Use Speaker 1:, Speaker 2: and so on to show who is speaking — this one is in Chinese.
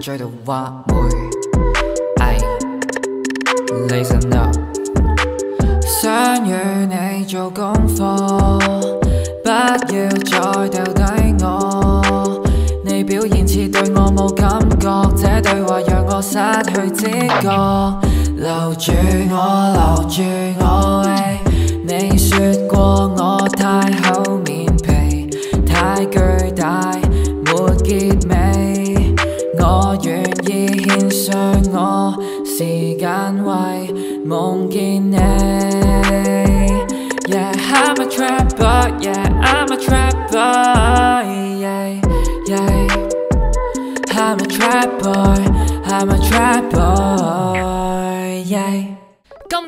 Speaker 1: 追到蛙妹。哎
Speaker 2: ，listen up，想与你做功课，不要再掉低我。你表现似对我冇感觉，这对话让我失去知觉。留住我，留住我，喂你说过我
Speaker 1: มอง